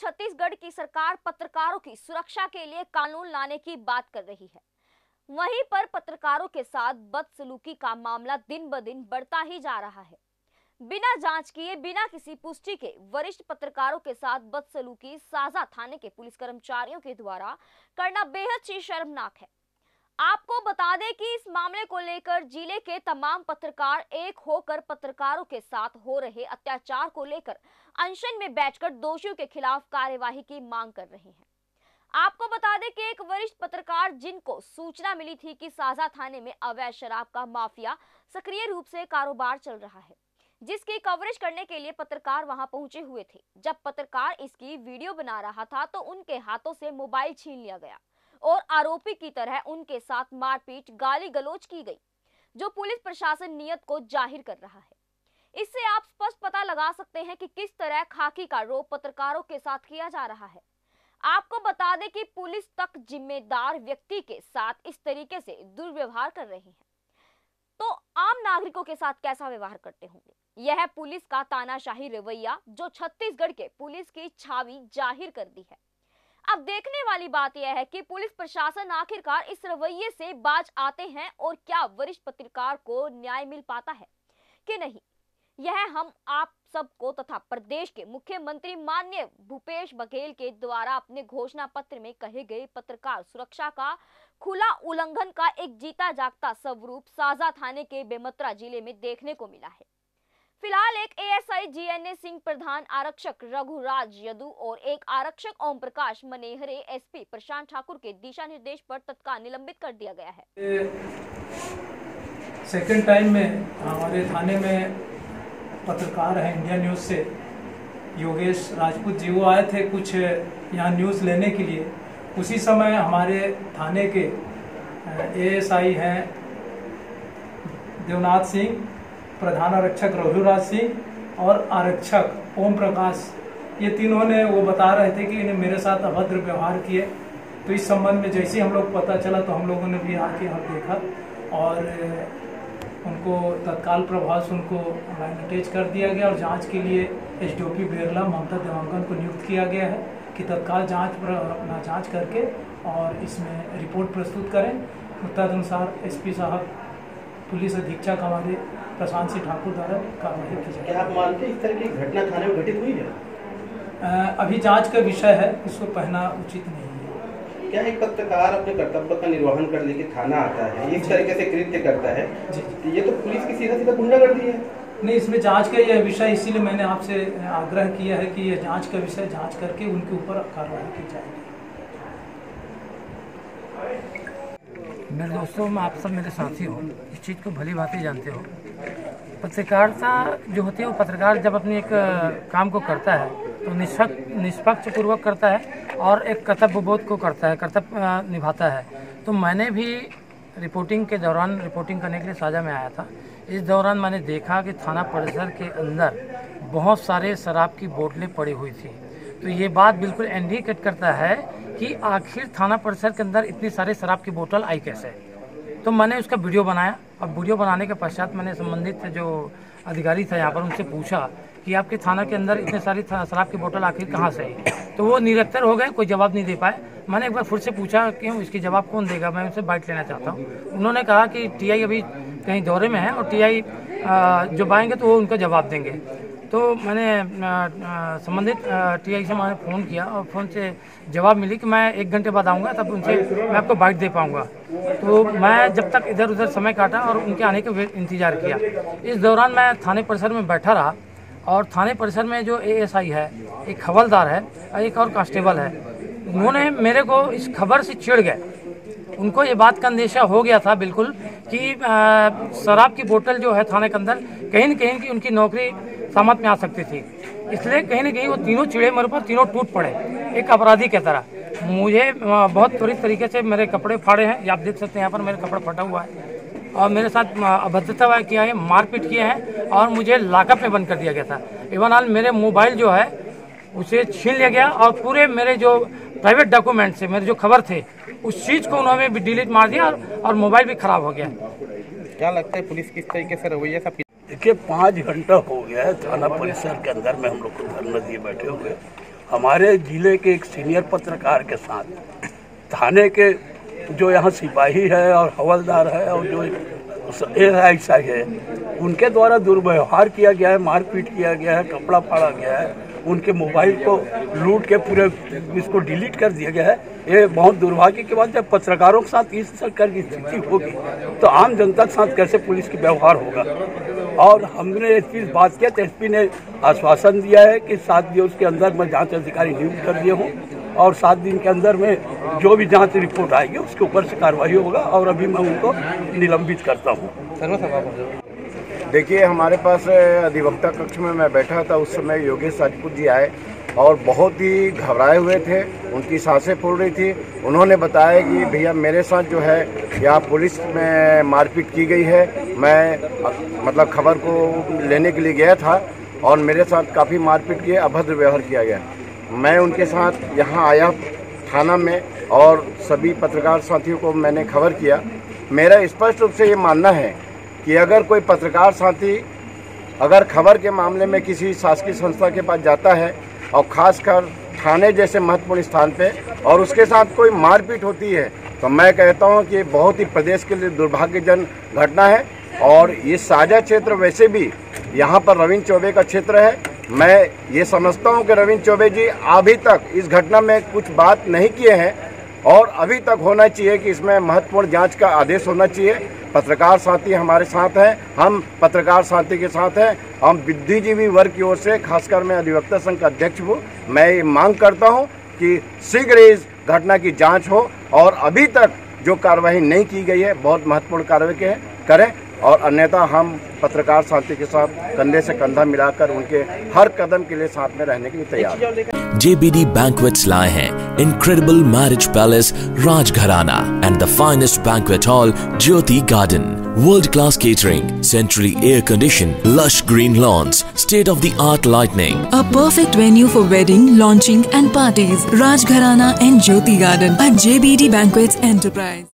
छत्तीसगढ़ की सरकार पत्रकारों की सुरक्षा के लिए कानून लाने की बात कर रही है। वहीं पर पत्रकारों के साथ बदसलूकी का मामला दिन ब दिन बढ़ता ही जा रहा है। बिना जाँच किए, बिना किसी पुष्टि के वरिष्ठ पत्रकारों के साथ बदसलूकी साझा थाने के पुलिस कर्मचारियों के द्वारा करना बेहद ही शर्मनाक है। आपको बता दें कि इस मामले को लेकर ज़िले के तमाम पत्रकार एक होकर पत्रकारों के साथ हो रहे अत्याचार को लेकर अनशन में बैठकर दोषियों के खिलाफ कार्यवाही की मांग कर रहे हैं। आपको बता दें कि एक वरिष्ठ पत्रकार जिनको सूचना मिली थी कि साझा थाने में अवैध शराब का माफिया सक्रिय रूप से कारोबार चल रहा है, जिसकी कवरेज करने के लिए पत्रकार वहाँ पहुँचे हुए थे। जब पत्रकार इसकी वीडियो बना रहा था तो उनके हाथों से मोबाइल छीन लिया गया। और आरोपी की तरह उनके साथ मारपीट गाली गलोच की गई, जो पुलिस प्रशासन नियत को ज़ाहिर कर रहा है। इससे आप स्पष्ट पता लगा सकते हैं कि किस तरह खाकी का रोप पत्रकारों के साथ किया जा रहा है। आपको बता दें कि पुलिस तक जिम्मेदार व्यक्ति के साथ इस तरीके से दुर्व्यवहार कर रहे हैं। तो आम नागरिकों के साथ कैसा व्यवहार करते होंगे? यह पुलिस का तानाशाही रवैया जो छत्तीसगढ़ के पुलिस की छावी ज़ाहिर कर दी है। अब देखने वाली बात यह है कि पुलिस प्रशासन आखिरकार इस रवैये से बाज आते हैं और क्या वरिष्ठ पत्रकार को न्याय मिल पाता है कि नहीं? यह हम आप सबको तथा प्रदेश के मुख्यमंत्री माननीय भूपेश बघेल के द्वारा अपने घोषणा पत्र में कहे गए पत्रकार सुरक्षा का खुला उल्लंघन का एक जीता जागता स्वरूप साझा थाने के बेमतरा ज़िले में देखने को मिला है। फ़िलहाल एक एएसआई जीएनए सिंह प्रधान आरक्षक रघुराज यदु और एक आरक्षक ओम प्रकाश मनेहरे एसपी प्रशांत ठाकुर के दिशा निर्देश पर तत्काल निलंबित कर दिया गया है। सेकेंड टाइम में हमारे थाने में पत्रकार है इंडिया न्यूज़ से, योगेश राजपूत जी, वो आए थे कुछ यहाँ न्यूज़ लेने के लिए। उसी समय हमारे थाने के एएसआई हैं देवनाथ सिंह प्रधान आरक्षक रघुराज सिंह और आरक्षक ओम प्रकाश। ये तीनों ने वो बता रहे थे कि इन्हें मेरे साथ अभद्र व्यवहार किए। तो इस संबंध में जैसे ही हम लोग पता चला तो हम लोगों ने भी आके यहाँ देखा और उनको तत्काल प्रभाव से उनको लाइन अटैच कर दिया गया और जाँच के लिए S D O P Berla Mamta Dewangan को नियुक्त किया गया है कि तत्काल जाँच पर, अपना जाँच करके और इसमें रिपोर्ट प्रस्तुत करें। तदनुसार एसपी साहब पुलिस अधीक्षक हमारे प्रशांत सिंह ठाकुर द्वारा कार्रवाई की क्या आप मानते हैं इस तरह की घटना थाने में घटित हुई है? जाए अभी जाँच का विषय है इसको कहना उचित नहीं है। क्या एक पत्रकार अपने कर्तव्य का निर्वहन करने के थाना आता है? इस तरीके से कृत्य करता है? तो ये तो पुलिस की सीधा सीधा गुंडागर्दी है। नहीं इसमें जाँच का यह विषय इसीलिए मैंने आपसे आग्रह किया है कि यह जाँच का विषय जाँच करके उनके ऊपर कार्रवाई की जाएगी। मेरे दोस्तों, मैं आप सब मेरे साथी हो। इस चीज़ को भली भांति जानते हो। पत्रकारिता जो होती है, वो पत्रकार जब अपनी एक काम को करता है तो निष्पक्ष निष्पक्ष पूर्वक करता है और एक कर्तव्य बोध को करता है, कर्तव्य निभाता है। तो मैंने भी रिपोर्टिंग के दौरान, रिपोर्टिंग करने के लिए साझा में आया था। इस दौरान मैंने देखा कि थाना परिसर के अंदर बहुत सारे शराब की बोतलें पड़ी हुई थी। तो ये बात बिल्कुल इंडिकेट करता है कि आखिर थाना परिसर के अंदर इतनी सारे शराब की बोतल आई कैसे? तो मैंने उसका वीडियो बनाया और वीडियो बनाने के पश्चात मैंने संबंधित जो अधिकारी था यहाँ पर उनसे पूछा कि आपके थाना के अंदर इतने सारी शराब की बोतल आखिर कहाँ से आई? तो वो निरक्षर हो गए, कोई जवाब नहीं दे पाए। मैंने एक बार फिर से पूछा क्यों, इसकी जवाब कौन देगा? मैं उनसे बाइट लेना चाहता हूँ। उन्होंने कहा कि टीआई अभी कहीं दौरे में है और टीआई जो आएँगे तो वो उनका जवाब देंगे। तो मैंने संबंधित टीआई से मैंने फ़ोन किया और फ़ोन से जवाब मिली कि मैं एक घंटे बाद आऊँगा, तब उनसे मैं आपको बाइट दे पाऊँगा। तो मैं जब तक इधर उधर समय काटा और उनके आने का इंतज़ार किया। इस दौरान मैं थाने परिसर में बैठा रहा और थाने परिसर में जो एएसआई है, एक हवलदार है और एक और कांस्टेबल है, उन्होंने मेरे को इस खबर से चिड़ गए। उनको ये बात का अंदेशा हो गया था बिल्कुल कि शराब की बोतल जो है थाने के अंदर, कहीं न कहीं की उनकी नौकरी सामत में आ सकती थी। इसलिए कहीं ना कहीं वो तीनों चिड़े मेरे पर तीनों टूट पड़े एक अपराधी की तरह। मुझे बहुत त्वरित तरीके से मेरे कपड़े फाड़े हैं। आप देख सकते हैं यहाँ पर मेरे कपड़ा फटा हुआ है। और मेरे साथ अभद्रता किया है मारपीट किए हैं और मुझे लाकअप में बंद कर दिया गया था। इवन हाल मेरे मोबाइल जो है उसे छीन लिया गया और पूरे मेरे जो प्राइवेट डॉक्यूमेंट से मेरे जो खबर थे उस चीज़ को उन्होंने भी डिलीट मार दिया और, और मोबाइल भी खराब हो गया। क्या लगता है पुलिस किस तरीके से रवैया देखिए पाँच घंटा हो गया है थाना परिसर के अंदर में हम लोग को धरना दिए बैठे हुए। हमारे ज़िले के एक सीनियर पत्रकार के साथ, थाने के जो यहाँ सिपाही है और हवलदार है और जो एस आई है, उनके द्वारा दुर्व्यवहार किया गया है, मारपीट किया गया है, कपड़ा फाड़ा गया है। उनके मोबाइल को लूट के पूरे इसको डिलीट कर दिया गया है। ये बहुत दुर्भाग्य की बात जब पत्रकारों के साथ इस सरकार की स्थिति होगी तो आम जनता के साथ कैसे पुलिस की व्यवहार होगा? और हमने एसपी से बात किया तो एसपी ने आश्वासन दिया है कि सात दिवस के अंदर मैं जाँच अधिकारी नियुक्त कर दिया हूँ, और सात दिन के अंदर में जो भी जाँच रिपोर्ट आएगी, उसके ऊपर से कार्रवाई होगा, और अभी मैं उनको निलंबित करता हूँ। देखिए, हमारे पास अधिवक्ता कक्ष में मैं बैठा था, उस समय योगेश राजपूत जी आए और बहुत ही घबराए हुए थे, उनकी साँसें फूल रही थी। उन्होंने बताया कि, भैया, मेरे साथ जो है, यहाँ पुलिस में मारपीट की गई है। मैं मतलब खबर को लेने के लिए गया था और मेरे साथ काफ़ी मारपीट किए अभद्र व्यवहार किया गया। मैं उनके साथ यहाँ आया थाना में और सभी पत्रकार साथियों को मैंने खबर किया। मेरा स्पष्ट रूप से ये मानना है कि अगर कोई पत्रकार साथी अगर खबर के मामले में किसी शासकीय संस्था के पास जाता है और ख़ासकर थाने जैसे महत्वपूर्ण स्थान पे और उसके साथ कोई मारपीट होती है तो मैं कहता हूँ कि बहुत ही प्रदेश के लिए दुर्भाग्यजन घटना है। और ये साझा क्षेत्र वैसे भी यहाँ पर रविंद्र चौबे का क्षेत्र है। मैं ये समझता हूँ कि रविंद्र चौबे जी अभी तक इस घटना में कुछ बात नहीं किए हैं और अभी तक होना चाहिए कि इसमें महत्वपूर्ण जाँच का आदेश होना चाहिए। पत्रकार साथी हमारे साथ हैं, हम पत्रकार साथी के साथ हैं। हम बुद्धिजीवी वर्ग की ओर से, खासकर मैं अधिवक्ता संघ का अध्यक्ष हूँ। मैं ये मांग करता हूँ कि शीघ्र इस घटना की जाँच हो और अभी तक जो कार्रवाई नहीं की गई है, बहुत महत्वपूर्ण कार्रवाई करें। और अन्यथा हम पत्रकार साथी के साथ कंधे से कंधा मिलाकर उनके हर कदम के लिए साथ में रहने के लिए तैयार JBD Banquets lie हैं incredible marriage palace Rajgharana and the finest banquet hall Jyoti Garden. World class catering, centrally air conditioned, lush green lawns, state of the art lighting. A perfect venue for wedding, launching and parties. Rajgharana and Jyoti Garden at JBD Banquets Enterprise.